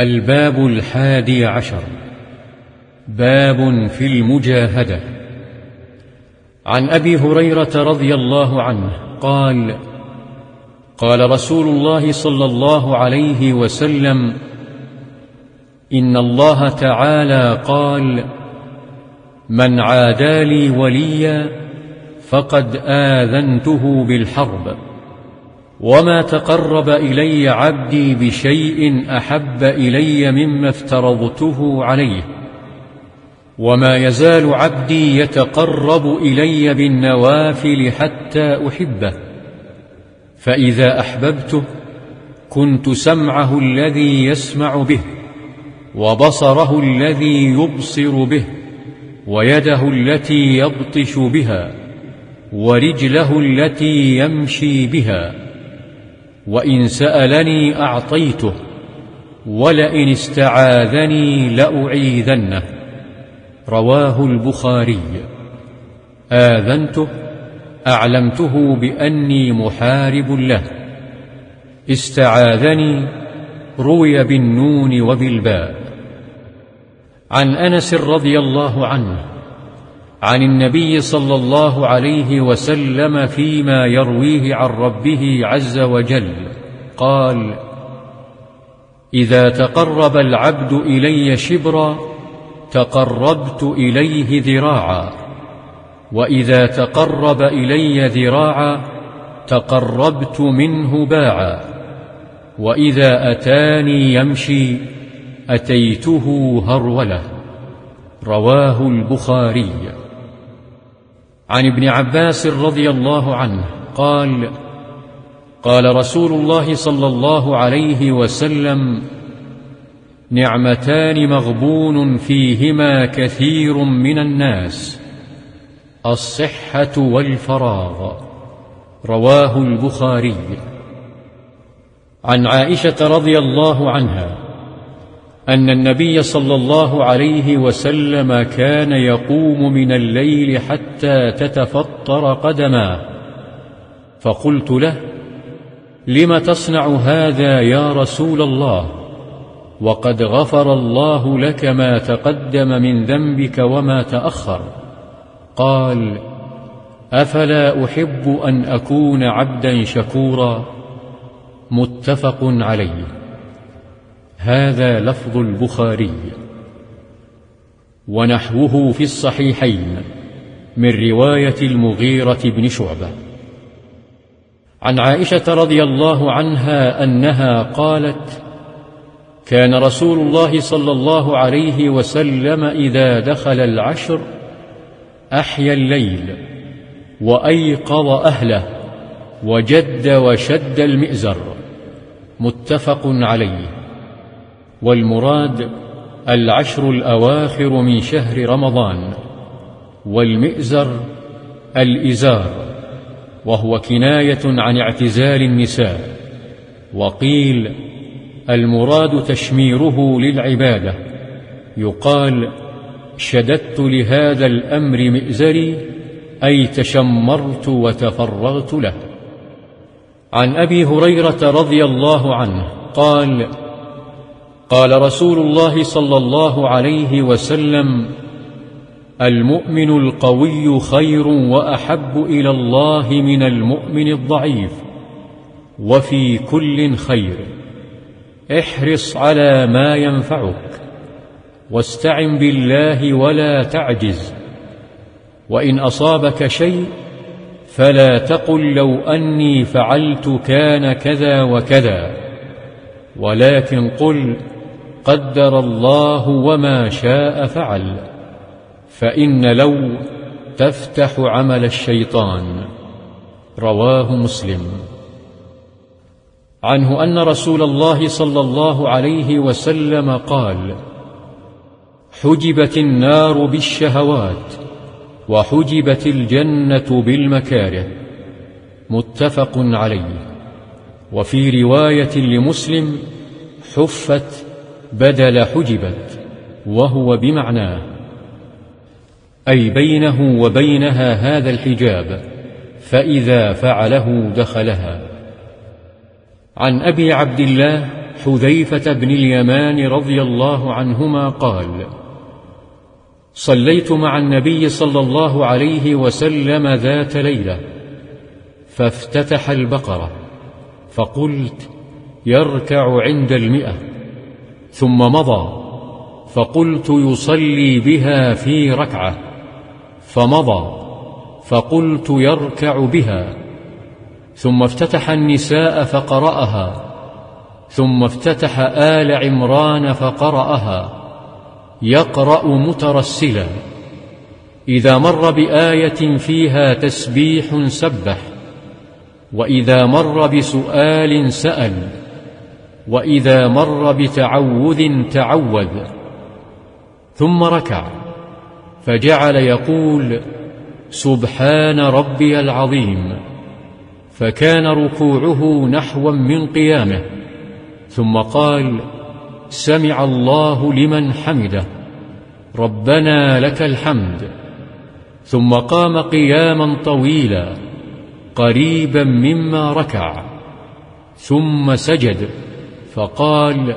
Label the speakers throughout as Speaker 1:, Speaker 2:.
Speaker 1: الباب الحادي عشر. باب في المجاهدة. عن أبي هريرة رضي الله عنه قال قال رسول الله صلى الله عليه وسلم إن الله تعالى قال من عادى لي وليا فقد آذنته بالحرب. وما تقرب إلي عبدي بشيء أحب إلي مما افترضته عليه. وما يزال عبدي يتقرب إلي بالنوافل حتى أحبه. فإذا أحببته كنت سمعه الذي يسمع به وبصره الذي يبصر به ويده التي يبطش بها ورجله التي يمشي بها. وإن سألني أعطيته ولئن استعاذني لأعيذنه. رواه البخاري. آذنته أعلمته بأني محارب له. استعاذني روي بالنون وبالباء. عن أنس رضي الله عنه عن النبي صلى الله عليه وسلم فيما يرويه عن ربه عز وجل قال إذا تقرب العبد إلي شبرا تقربت إليه ذراعا وإذا تقرب إلي ذراعا تقربت منه باعا وإذا أتاني يمشي أتيته هرولة. رواه البخاري. عن ابن عباس رضي الله عنه قال قال رسول الله صلى الله عليه وسلم نعمتان مغبون فيهما كثير من الناس الصحة والفراغ. رواه البخاري. عن عائشة رضي الله عنها أن النبي صلى الله عليه وسلم كان يقوم من الليل حتى تتفطر قدماه فقلت له لم تصنع هذا يا رسول الله؟ وقد غفر الله لك ما تقدم من ذنبك وما تأخر. قال أفلا أحب أن أكون عبدا شكورا؟ متفق عليه. هذا لفظ البخاري. ونحوه في الصحيحين من رواية المغيرة بن شعبة. عن عائشة رضي الله عنها أنها قالت كان رسول الله صلى الله عليه وسلم إذا دخل العشر أحيا الليل وأيقظ أهله وجد وشد المئزر. متفق عليه. والمراد العشر الأواخر من شهر رمضان والمئزر الإزار وهو كناية عن اعتزال النساء وقيل المراد تشميره للعبادة يقال شددت لهذا الأمر مئزري أي تشمرت وتفرغت له. عن أبي هريرة رضي الله عنه قال قال رسول الله صلى الله عليه وسلم المؤمن القوي خير وأحب إلى الله من المؤمن الضعيف وفي كل خير. احرص على ما ينفعك واستعن بالله ولا تعجز. وإن أصابك شيء فلا تقل لو أني فعلت كان كذا وكذا. ولكن قل قدر الله وما شاء فعل فإن لو تفتح عمل الشيطان رواه مسلم. عنه أن رسول الله صلى الله عليه وسلم قال حجبت النار بالشهوات وحجبت الجنة بالمكاره متفق عليه. وفي رواية لمسلم حفت بدل حجبت وهو بمعناه أي بينه وبينها هذا الحجاب فإذا فعله دخلها. عن أبي عبد الله حذيفة بن اليمان رضي الله عنهما قال صليت مع النبي صلى الله عليه وسلم ذات ليلة فافتتح البقرة فقلت يركع عند المئة. ثم مضى فقلت يصلي بها في ركعة. فمضى فقلت يركع بها. ثم افتتح النساء فقرأها. ثم افتتح آل عمران فقرأها. يقرأ مترسلا. إذا مر بآية فيها تسبيح سبح وإذا مر بسؤال سأل. وإذا مر بتعوذ تعوذ ثم ركع فجعل يقول سبحان ربي العظيم فكان ركوعه نحوا من قيامه ثم قال سمع الله لمن حمده ربنا لك الحمد ثم قام قياما طويلا قريبا مما ركع ثم سجد. فقال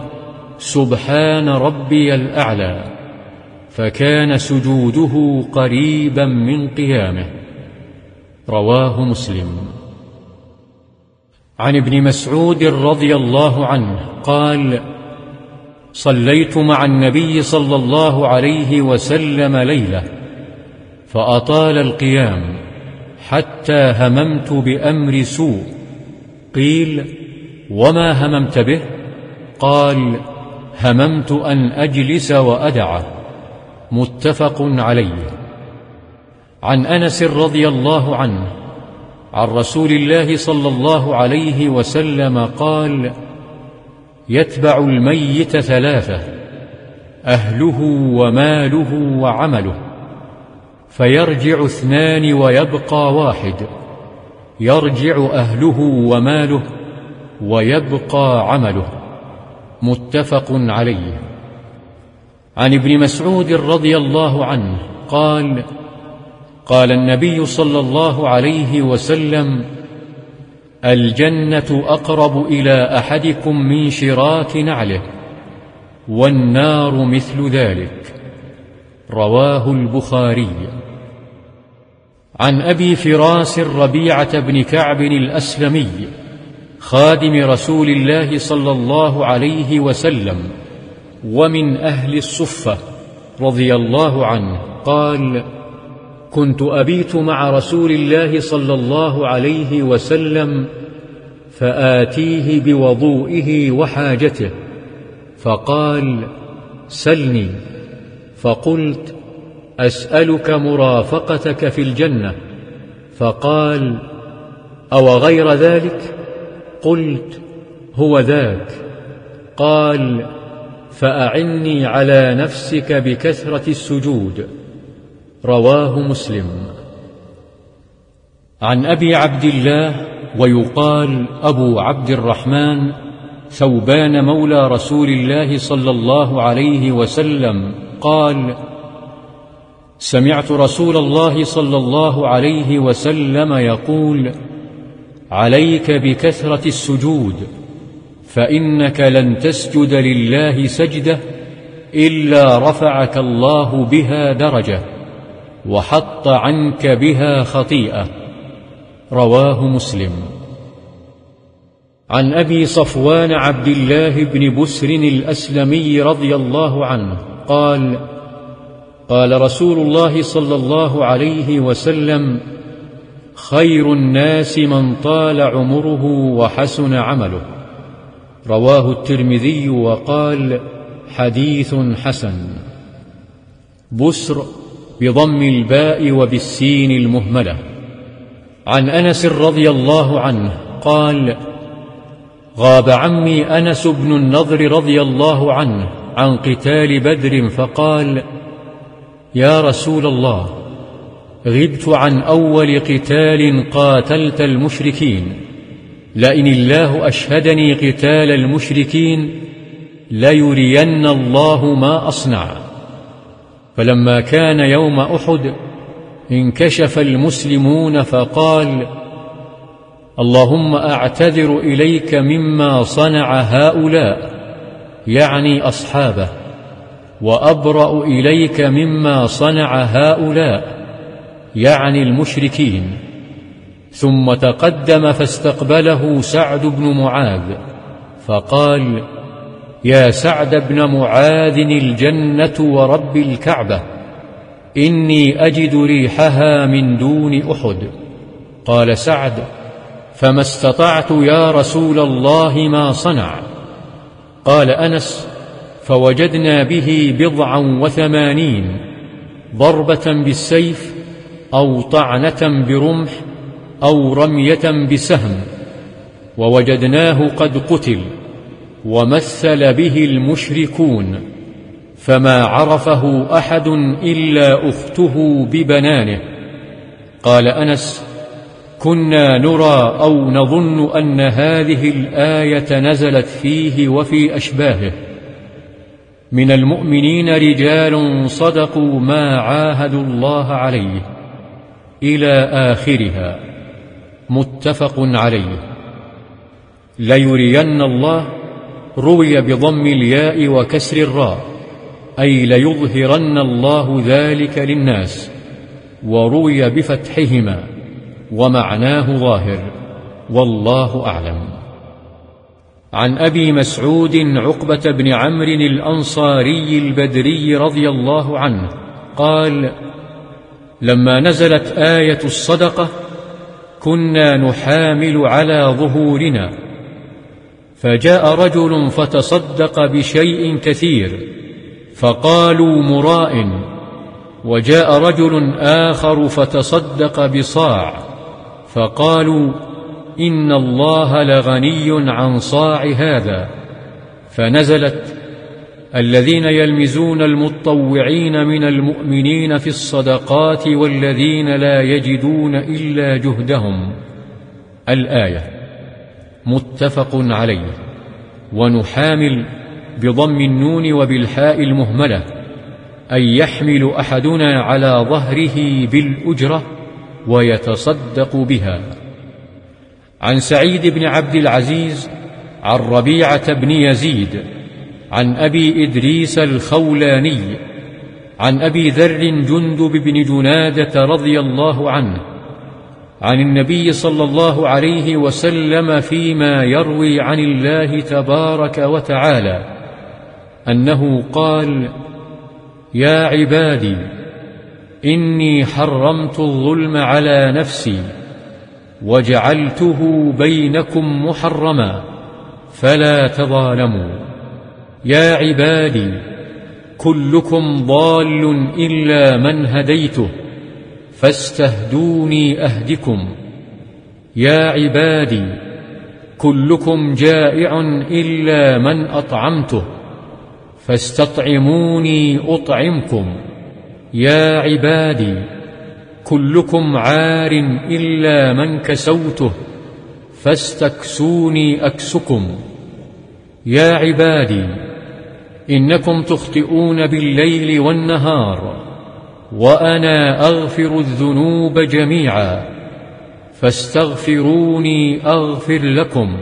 Speaker 1: سبحان ربي الأعلى. فكان سجوده قريبا من قيامه. رواه مسلم. عن ابن مسعود رضي الله عنه قال صليت مع النبي صلى الله عليه وسلم ليلة فأطال القيام حتى هممت بأمر سوء. قيل وما هممت به؟ قال هممت أن أجلس وأدعه. متفق عليه. عن أنس رضي الله عنه عن رسول الله صلى الله عليه وسلم قال يتبع الميت ثلاثة أهله وماله وعمله فيرجع اثنان ويبقى واحد يرجع أهله وماله ويبقى عمله. متفق عليه. عن ابن مسعود رضي الله عنه قال قال النبي صلى الله عليه وسلم الجنة أقرب إلى أحدكم من شراك نعله والنار مثل ذلك. رواه البخاري. عن أبي فراس ربيعة بن كعب الأسلمي خادم رسول الله صلى الله عليه وسلم ومن أهل الصفة رضي الله عنه قال كنت أبيت مع رسول الله صلى الله عليه وسلم فآتيه بوضوئه وحاجته فقال سلني فقلت أسألك مرافقتك في الجنة فقال أو غير ذلك؟ قلت هو ذاك. قال فأعني على نفسك بكثرة السجود. رواه مسلم. عن أبي عبد الله ويقال أبو عبد الرحمن ثوبان مولى رسول الله صلى الله عليه وسلم. قال سمعت رسول الله صلى الله عليه وسلم يقول عليك بكثرة السجود فإنك لن تسجد لله سجدة إلا رفعك الله بها درجة وحط عنك بها خطيئة. رواه مسلم. عن أبي صفوان عبد الله بن بسر الأسلمي رضي الله عنه قال قال رسول الله صلى الله عليه وسلم خير الناس من طال عمره وحسن عمله. رواه الترمذي وقال حديث حسن. بسر بضم الباء وبالسين المهملة. عن أنس رضي الله عنه قال غاب عمي أنس بن النضر رضي الله عنه عن قتال بدر فقال يا رسول الله غبت عن أول قتال قاتلت المشركين. لئن الله أشهدني قتال المشركين ليرين الله ما أصنع. فلما كان يوم أحد انكشف المسلمون فقال اللهم أعتذر إليك مما صنع هؤلاء يعني أصحابه وأبرأ إليك مما صنع هؤلاء. يعني المشركين ثم تقدم فاستقبله سعد بن معاذ فقال يا سعد بن معاذ الجنة ورب الكعبة إني أجد ريحها من دون أحد. قال سعد فما استطعت يا رسول الله ما صنع. قال أنس فوجدنا به بضعا وثمانين ضربة بالسيف أو طعنة برمح أو رمية بسهم ووجدناه قد قتل ومثل به المشركون فما عرفه أحد إلا أخته ببنانه. قال أنس كنا نرى أو نظن أن هذه الآية نزلت فيه وفي أشباهه. من المؤمنين رجال صدقوا ما عاهدوا الله عليه. إلى آخرها. متفق عليه. ليرين الله روي بضم الياء وكسر الراء أي ليظهرن الله ذلك للناس وروي بفتحهما ومعناه ظاهر والله أعلم. عن أبي مسعود عقبة بن عمرو الأنصاري البدري رضي الله عنه قال لما نزلت آية الصدقة كنا نحامل على ظهورنا. فجاء رجل فتصدق بشيء كثير فقالوا مراء وجاء رجل آخر فتصدق بصاع فقالوا إن الله لغني عن صاع هذا. فنزلت الذين يلمزون المطوعين من المؤمنين في الصدقات والذين لا يجدون إلا جهدهم. الآية متفق عليه. ونحامل بضم النون وبالحاء المهملة. أن يحمل أحدنا على ظهره بالأجرة ويتصدق بها. عن سعيد بن عبد العزيز عن ربيعة بن يزيد عن أبي إدريس الخولاني عن أبي ذر جندب بن جنادة رضي الله عنه عن النبي صلى الله عليه وسلم فيما يروي عن الله تبارك وتعالى أنه قال يا عبادي إني حرمت الظلم على نفسي وجعلته بينكم محرما فلا تظالموا. يا عبادي كلكم ضال إلا من هديته فاستهدوني أهدكم. يا عبادي كلكم جائع إلا من أطعمته فاستطعموني أطعمكم. يا عبادي كلكم عار إلا من كسوته فاستكسوني أكسكم. يا عبادي إنكم تخطئون بالليل والنهار وأنا أغفر الذنوب جميعا فاستغفروني أغفر لكم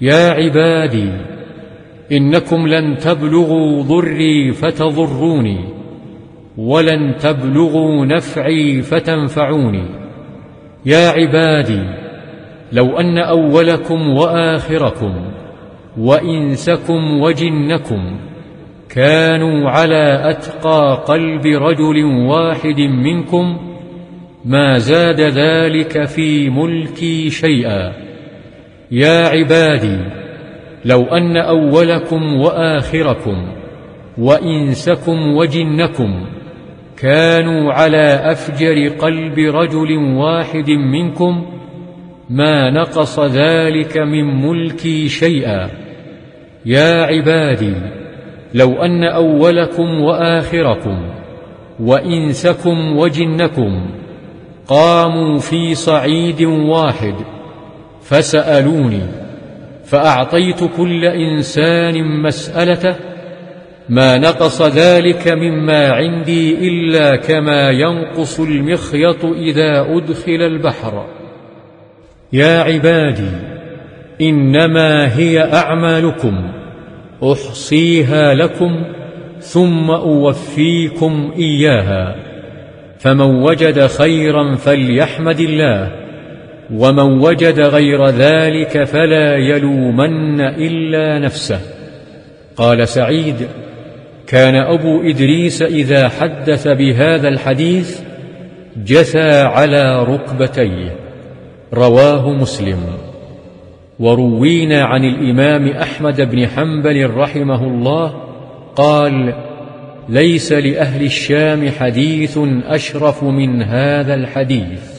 Speaker 1: يا عبادي إنكم لن تبلغوا ضري فتضروني ولن تبلغوا نفعي فتنفعوني يا عبادي لو أن أولكم وآخركم وإنسكم وجنكم كانوا على أتقى قلب رجل واحد منكم ما زاد ذلك في ملكي شيئا. يا عبادي لو أن أولكم وآخركم وإنسكم وجنكم كانوا على أفجر قلب رجل واحد منكم ما نقص ذلك من ملكي شيئا. يا عبادي لو أن أولكم وآخركم وإنسكم وجنكم قاموا في صعيد واحد فسألوني فأعطيت كل إنسان مسألته ما نقص ذلك مما عندي إلا كما ينقص المخيط إذا أدخل البحر. يا عبادي إنما هي أعمالكم أحصيها لكم ثم أوفيكم إياها فمن وجد خيرا فليحمد الله ومن وجد غير ذلك فلا يلومن إلا نفسه. قال سعيد كان أبو إدريس إذا حدث بهذا الحديث جثى على ركبتيه رواه مسلم. وروينا عن الإمام أحمد بن حنبل رحمه الله قال ليس لأهل الشام حديث أشرف من هذا الحديث.